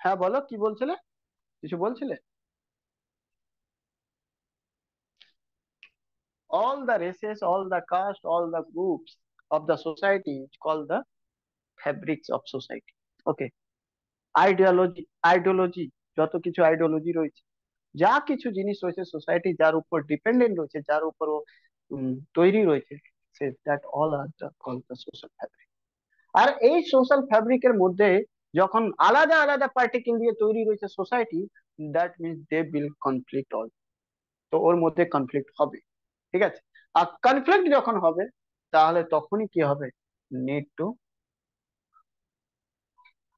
হ্যাঁ বলো, কি বলছিলে? কিছু বলছিলে? All the races, all the caste all the groups of the society is called the fabrics of society. Okay. Ideology ideology যত কিছু আইডিওলজি রয়েছে, যা কিছু জিনিস রয়েছে সোসাইটি যার উপর ডিপেন্ডেন্ট রয়েছে, যার উপর তৈরি রয়েছে, সে that all are the call the social fabric আর এই সোশ্যাল ফ্যাব্রিকের মধ্যে যখন আলাদা আলাদা পার্টিকেল দিয়ে তৈরি রয়েছে society that means they build conflict all তো ওর মধ্যে কনফ্লিক্ট হবে, ঠিক আছে? আর কনফ্লিক্ট যখন হবে, তাহলে তখনই কি হবে? Need to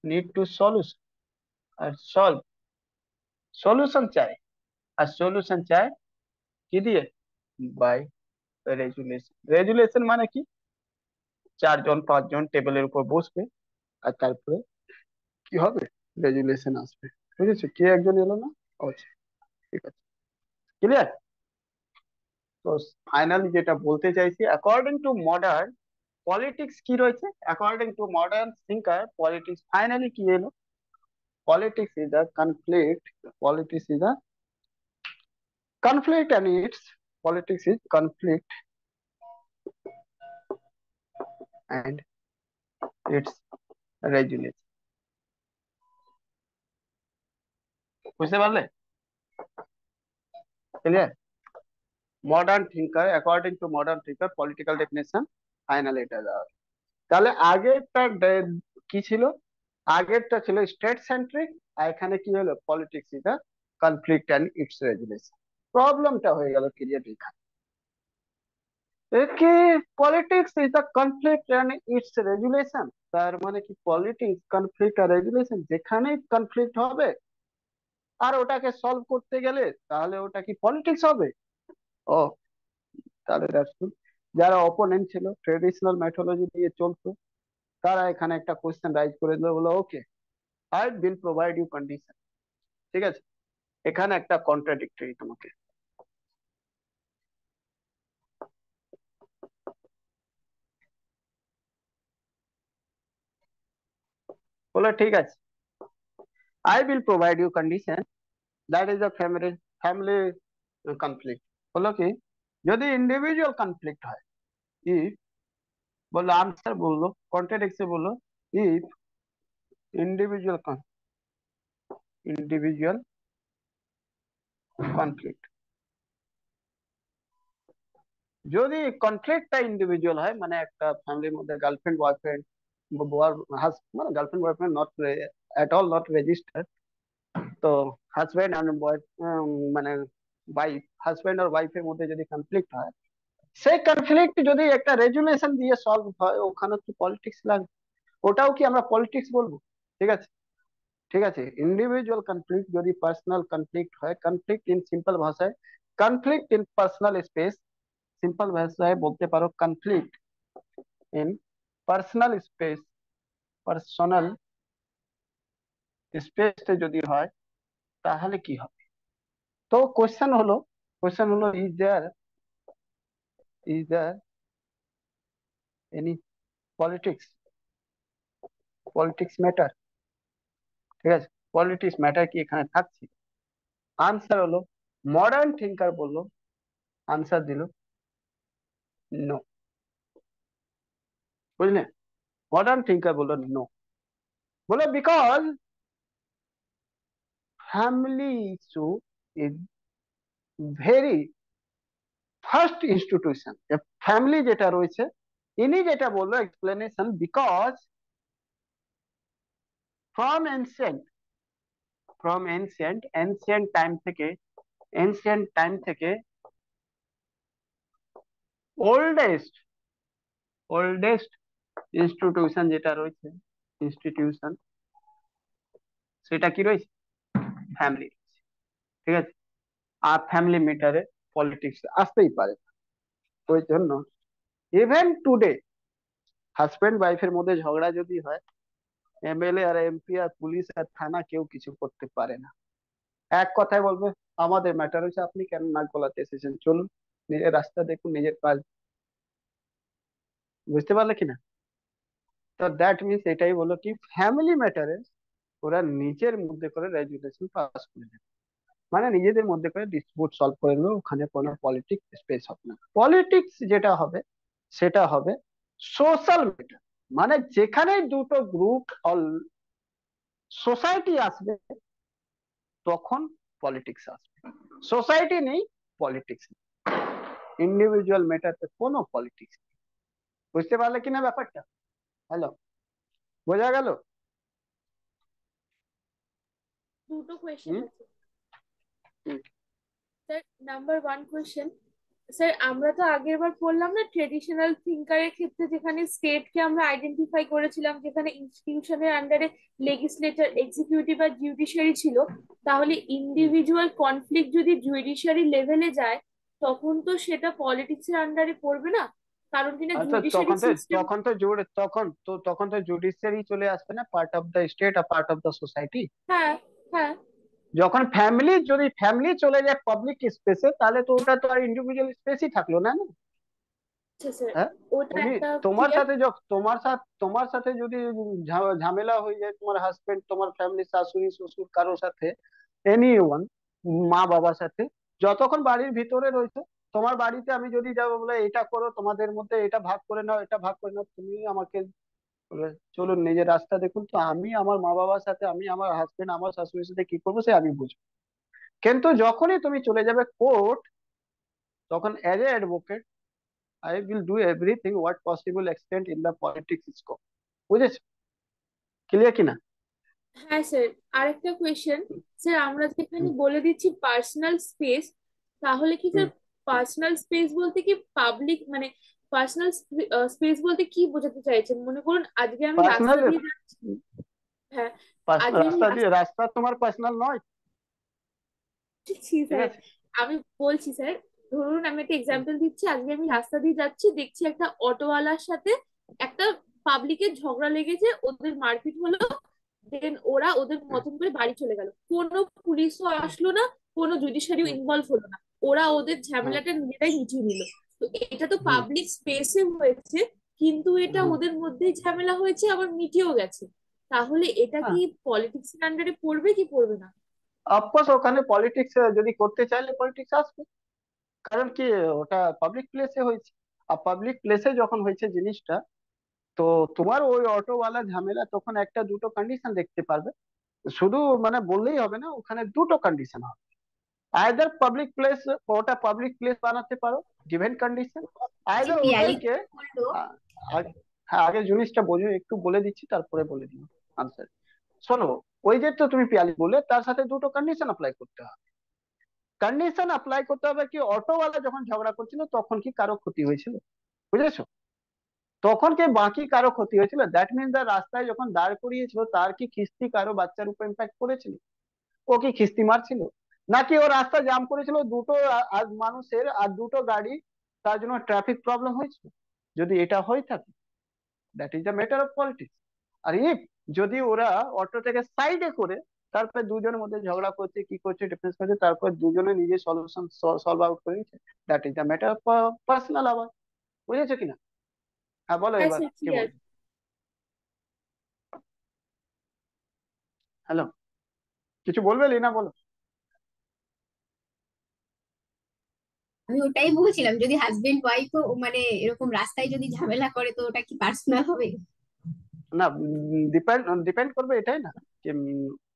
need to solution R solve solution চাই। আর সলিউশন চাই কি দিয়ে? বাই রেজুলেশন রেজুলেশন মানে কি? চারজন, পাঁচজন টেবিলের উপর বসবে আর তারপরে কি হবে? রেজুলেশন আসবে। বুঝেছ কে একজন এলো না? আচ্ছা ঠিক আছে। ক্লিয়ার তো ফাইনালি যেটা বলতে চাইছি অ্যাকর্ডিং টু মডার্ন পলিটিক্স কি রয়েছে? According to modern thinker politics finally কি এলো? Politics is a conflict politics is a conflict and its politics is conflict and its regulation. বুঝতে পারলে? Clear modern thinker according to modern thinker political definition final এটা দেওয়া। তাহলে আগেরটা কি ছিল? আগেরটা ছিল স্টেট সেন্ট্রিক আর এখানে কি হলো? Politics is a conflict and its regulation প্রবলেমটা হয়ে গেল ক্লিয়ার এখানে। কি politics is the conflict and its regulation তার মানে কি? পলিটিক্স কনফ্লিক্ট আর রেগুলেশন যেখানে কনফ্লিক্ট হবে আর ওটাকে সলভ করতে গেলে তাহলে ওটা কি পলিটিক্স হবে? ও, তাহলে যারা অপোনেন্ট ছিল ট্রেডিশনাল মেথোলজি দিয়ে চলতো, তারা এখানে একটা কোয়েশ্চেন রাইজ করে দিল বলো okay I will provide you condition ঠিক আছে? এখানে একটা কন্ট্রাডিক্টরি তোমাকে। বলে ঠিক আছে। I will provide you condition that is a family family conflict বলো কি যদি ইন্ডিভিজুয়াল কনফ্লিক্ট হয় ইফ বলল আনসার বলল কন্ট্রাডিক্টে বলল ইফ ইন্ডিভিজুয়াল ইন্ডিভিজুয়াল কনফ্লিক্ট যদি কনফ্লিক্টটা ইন্ডিভিজুয়াল হয় মানে একটা ফ্যামিলির মধ্যে গার্লফ্রেন্ড বয়ফ্রেন্ড মানে girlfriend boyfriend not at all not registered তো হাজব্যান্ড আর মানে ওয়াইফ হাজব্যান্ড আর ওয়াইফের মধ্যে যদি কনফ্লিক্ট হয়, সেই কনফ্লিক্ট যদি একটা রেজুলেশন দিয়ে সলভ হয়, ওখানে কি পলিটিক্স লাগবে? ওটাও কি আমরা পলিটিক্স বলব? ঠিক আছে? ঠিক আছে? ইন্ডিভিজুয়াল কনফ্লিক্ট যদি পার্সোনাল কনফ্লিক্ট হয় কনফ্লিক্ট ইন সিম্পল ভাষায় conflict in personal space simple ভাষায় বলতে পারো conflict in personal space personal স্পেসে যদি হয় তাহলে কি হবে? তো কোশ্চেন হলো কোশ্চেন হলো is there is there any politics politics matter ঠিক আছে? পলিটিক্স ম্যাটার কি? এখানে থাকছে। আনসার হলো মডার্ন থিঙ্কার বলল আনসার দিল নো বুঝলেন মডার্ন থিঙ্কার বলল নো বলো because family issue is very first institution family যেটা রয়েছে, ইনি যেটা বলল explanation because from ancient from ancient ancient time থেকে এনসিয়েন্ট টাইম থেকে ওল্ডেস্ট ওল্ডেস্ট ইনস্টিটিউশন যেটা রয়েছে ইনস্টিটিউশন সেটা কি রয়েছে? ফ্যামিলি ঠিক আছে? আর ফ্যামিলি মিটারে পলিটিক্স আসতেই পারে ওই জন্য ইভেন টুডে হাজব্যান্ড ওয়াইফের মধ্যে ঝগড়া যদি হয় এমএলএ আর এমপি আর পুলিশ আর থানা কেউ কিছু করতে পারে না। এক কথায় বলবে, আমাদের ম্যাটার হচ্ছে আপনি কেন নাক গলাতে এসেছেন? চলুন, নিজের রাস্তা দেখুন, নিজের কাজ। বুঝতে পারলে কিনা? তো দ্যাট মিনস এটাই বলো কি ফ্যামিলি ম্যাটারে ওরা নিজের মধ্যে করে রেজুলেশন পাস করে দেবে। মানে নিজেদের মধ্যে করে ডিসপুট সলভ করে নেবে, ওখানে কোনো পলিটিক্স স্পেস হবে না। পলিটিক্স যেটা হবে, সেটা হবে সোশ্যাল মিডিয়া মানে যেখানে দুটো গ্রুপ অল সোসাইটি আসবে, তখন পলিটিক্স আসবে। সোসাইটি নেই পলিটিক্স নেই। ইন্ডিভিজুয়াল ম্যাটারতে কোনো পলিটিক্স নেই। বুঝতে পারলে কিনা ব্যাপারটা? হ্যালো বোঝা গেল? দুটো কোয়েশ্চেন আছে। Sir number one question sir আমরা তো আগের বার পড়লাম না ট্রেডিশনাল থিঙ্কারের ক্ষেত্রে যেখানে স্টেটকে আমরা আইডেন্টিফাই করেছিলাম যেখানে ইনস্টিটিউশনের আন্ডারে লেজিসলেটর এক্সিকিউটিভ আর জুডিশিয়ারি ছিল তাহলে ইন্ডিভিজুয়াল কনফ্লিক্ট যদি জুডিশিয়ারি লেভেলে যায় তখন তো সেটা পলিটিক্সের আন্ডারে পড়বে না। কারণ কিনা তখন তো তখন তো তখন তো তখন তো জুডিশিয়ারি চলে আসবে না পার্ট অফ দ্য স্টেট আর পার্ট অফ দ্য সোসাইটি হ্যাঁ। হ্যাঁ যখন ফ্যামিলি যদি ফ্যামিলি চলে যায় পাবলিক স্পেসে তাহলে তো ওটা তো আর ইন্ডিভিজুয়াল স্পেসই থাকল না হ্যাঁ? তোমার সাথে তোমার সাথে তোমার সাথে যদি ঝামেলা হয়ে যায় তোমার হাজবেন্ড তোমার ফ্যামিলি শাশুড়ি শ্বশুর কারোর সাথে এনি ওয়ান মা বাবার সাথে যতক্ষণ বাড়ির ভিতরে রয়েছে তোমার বাড়িতে আমি যদি যাব বলে এটা করো তোমাদের মধ্যে এটা ভাগ করে নাও এটা ভাগ করে নাও তুমি আমাকে চলুন নিজের রাস্তা দেখুন। তো আমি আমার মা বাবার সাথে আমি আমার হাজবেন্ড আমার শাশুড়ির সাথে কি করব সে আমি বুঝব। কিন্তু যখনই তুমি চলে যাবে কোর্ট তখন as a advocate I will do everything what possible extent in the politics scope বুঝেছ? ক্লিয়ার কিনা হ্যাঁ স্যার আরেকটা কোয়েশ্চেন স্যার আমরা যেখানে বলে দিচ্ছি পার্সোনাল স্পেস তাহলে কি স্যার পার্সোনাল স্পেস বলতে কি পাবলিক মানে পার্সোনাল স্পেস বলতে কি বোঝাতে চাইছেন? মনে করুন আজকে আমি রাস্তা দিয়ে যাচ্ছি। হ্যাঁ রাস্তা দিয়ে রাস্তা তোমার পার্সোনাল নয়। স্যার আমি বলছি স্যার ধরুন আমি একটা এক্সাম্পল দিচ্ছি আজকে আমি রাস্তা দিয়ে যাচ্ছি দেখছি একটা অটোওয়ালার সাথে একটা পাবলিকের ঝগড়া লেগেছে ওদের মারপিট হলো দেন ওরা ওদের মতন করে বাড়ি চলে গেল। কোনো পুলিশও আসলো না কোনো জুডিশিয়ারিও ইনভলভ হলো না। ওরা ওদের ঝামেলাটা নিজেরাই মিটিয়ে নিল। তো এটা তো পাবলিক স্পেসে হয়েছে কিন্তু এটা ওদের মধ্যেই ঝামেলা হয়েছে আবার মিটিয়েও গেছে। তাহলে এটা কি পলিটিক্স এর আন্ডারে পড়বে কি পড়বে না? অফকোর্স ওখানে পলিটিক্স যদি করতে চাইলে পলিটিক্স আসবে। কারণ কি ওটা পাবলিক প্লেসে হয়েছে। আর পাবলিক প্লেসে যখন হয়েছে জিনিসটা তো তোমার ওই অটোওয়ালা ঝামেলা তখন একটা দুটো কন্ডিশন দেখতে পারবে। শুধু মানে বললেই হবে না ওখানে দুটো কন্ডিশন হবে। আইদার পাবলিক প্লেস ওটা পাবলিক প্লেস বানাতে পারো গিভেন কন্ডিশন আইদার ওটাকে হ্যাঁ আগে জিনিসটা বোঝো একটু বলে দিচ্ছি তারপরে বলে দিও আনসার শোনো ওই যে তো তুমি পিয়ালি বলে তার সাথে দুটো কন্ডিশন অ্যাপ্লাই করতে হবে। কন্ডিশন অ্যাপ্লাই করতে হবে কি অটোওয়ালা যখন ঝগড়া করছিল তখন কি কারও ক্ষতি হয়েছিল? বুঝেছ? তখন কি বাকি কারও ক্ষতি হয়েছিল? দ্যাট মিন দ্য রাস্তায় যখন দাঁড় করিয়েছিল তার কি খিস্তি কারও বাচ্চার উপর ইম্প্যাক্ট করেছিল? ও কি খিস্তি মারছিল? নাকি ও রাস্তা জাম করেছিল দুটো মানুষের আর দুটো গাড়ি তার জন্য ট্রাফিক প্রবলেম হয়েছিল? যদি এটা হয়ে থাকে that is the matter of politics R if যদি ওরা অটো থেকে সাইডে করে তারপরে দুজনের মধ্যে ঝগড়া করছে কি করছে ডিফারেন্স করছে তারপর দুজনে নিজের সলিউশন সলভ আউট করে নিচ্ছে that is the matter of personal আবার বুঝেছ কিনা? হ্যাঁ বলো এবার কি বলছো হ্যালো কিছু বলবে লিনা বলো। আমি ওটাই বলছিলাম, যদি হাজবেন্ড ওয়াইফ মানে এরকম রাস্তায় যদি ঝামেলা করে, তো ওটা কি পার্সোনাল হবে? না ডিপেন্ড ডিপেন্ড করবে এটাই না, যে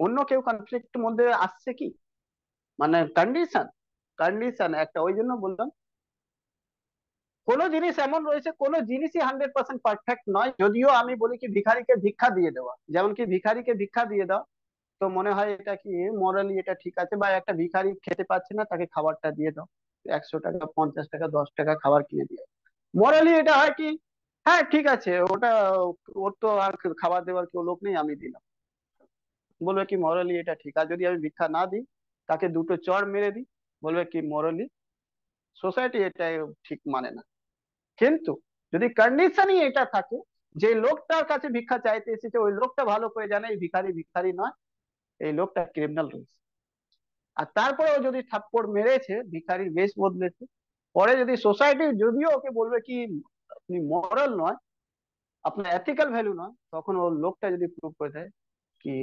অন্য কেউ কনফ্লিক্ট মধ্যে আসছে কি? মানে কন্ডিশন কন্ডিশন একটা, ওই জন্য বললাম। কোন জিনিস এমন রয়েছে, কোন জিনিসই হান্ড্রেড পার্সেন্ট পারফেক্ট নয়, যদিও আমি বলি কি, ভিখারিকে ভিক্ষা দিয়ে দেওয়া। যেমন কি, ভিখারিকে ভিক্ষা দিয়ে দাও, তো মনে হয় এটা কি মরালি এটা ঠিক আছে, বা একটা ভিখারি খেতে পাচ্ছে না, তাকে খাবারটা দিয়ে দাও। একশো টাকা, পঞ্চাশ টাকা, দশ টাকা খাবার কিনে দিয়ে মরালি এটা হয় কি হ্যাঁ ঠিক আছে, ওটা ওর তো আর খাবার দেওয়ার কেউ লোক নেই, আমি দিলাম। বলবে কি মরালি এটা ঠিক। আর যদি আমি ভিক্ষা না দিই, তাকে দুটো চড় মেরে দিই, বলবে কি মরালি সোসাইটি এটা ঠিক মানে না। কিন্তু যদি কন্ডিশনই এটা থাকে, যে লোকটার কাছে ভিক্ষা চাইতে এসেছে, ওই লোকটা ভালো করে জানে, এই ভিখারি ভিখারি নয়, এই লোকটা ক্রিমিনাল রয়েছে। আর তারপরেও যদি থাপ্পড় মেরেছে ভিখারির বেশ বদলেছে। পরে যদি সোসাইটি যদিও ওকে বলবে কি, আপনি মরাল নয়, আপনার এথিক্যাল ভ্যালু নয়, তখন ওর লোকটা যদি প্রুভ করে দেয় কি,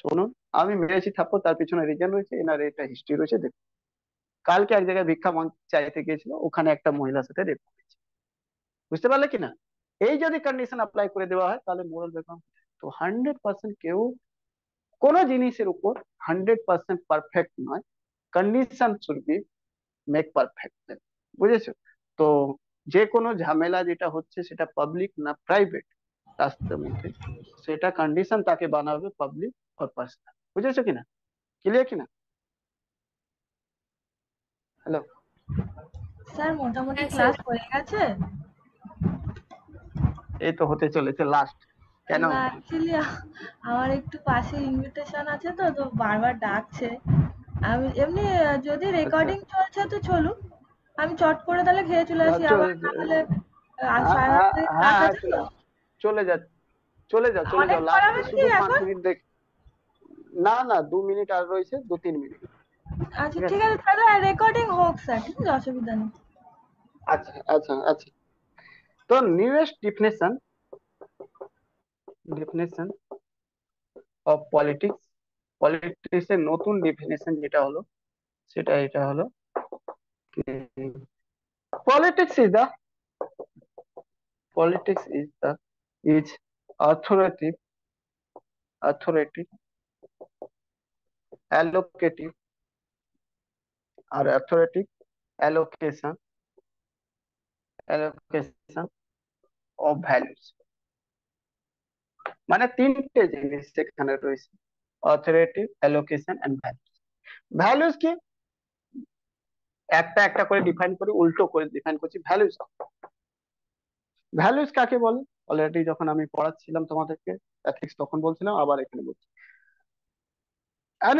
শুনুন, আমি মেরেছি থাপ্পড়, তার পিছনে রিজন রয়েছে, এনার এটা হিস্ট্রি রয়েছে, দেখুন। কালকে এক জায়গায় ভিক্ষা চাইতে গিয়েছিল, ওখানে একটা মহিলার সাথে রেপ করেছে। বুঝতে পারলে কিনা? এই যদি কন্ডিশন অ্যাপ্লাই করে দেওয়া হয়, তাহলে মোরাল ব্যাকগ্রাউন্ড তো হান্ড্রেড পার্সেন্ট কেউ কোনো জিনিসের উপর হান্ড্রেড পার্সেন্ট পারফেক্ট নয় condition should be make perfect বুঝেছ? তো যে কোনো ঝামেলা যেটা হচ্ছে সেটা পাবলিক না প্রাইভেট রাস্তার মধ্যে সেটা কন্ডিশন তাকে বানাবে পাবলিক আর পার্সোনাল বুঝেছ কিনা ক্লিয়ার কিনা হ্যালো স্যার মোটামুটি ক্লাস হয়ে গেছে? এই তো হতে চলেছে লাস্ট কেন? অ্যাকচুয়ালি আমার একটু পাশে ইনভিটেশন আছে তো তো বারবার ডাকছে। আমি এমনি যদি রেকর্ডিং চলছে তো চলুক। আমি চট করে তাহলে খেয়ে চলে আসি। আবার যা- তাহলে হ্যাঁ, হ্যাঁ, হ্যাঁ? চলে যা চলে যা চলে লাস্ট করাবেন শুধু মিনিট দেখ। না না দু মিনিট আর রয়েছে দু তিন মিনিট। আচ্ছা ঠিক আছে। ঠিক আছে তাহলে রেকর্ডিং হোক স্যার ঠিক আছে অসুবিধা নেই। আচ্ছা আচ্ছা আচ্ছা। তো newest definition definition of politics politics এর নতুন ডেফিনেশন যেটা হলো সেটা এটা হলো politics is the politics is the is authoritative authoritative allocative or authoritative allocation allocation of values মানে তিনটে জিনিস সেখানে রয়েছে। Authoritative allocation and values values কি? একটা একটা করে ডিফাইন করে, উল্টো করে ডিফাইন করছি ভ্যালুস ভ্যালুস কাকে বলে? অলরেডি যখন আমি পড়াচ্ছিলাম তোমাদেরকে এথিক্স তখন বলছিলাম, আবার এখানে বলছি। অ্যান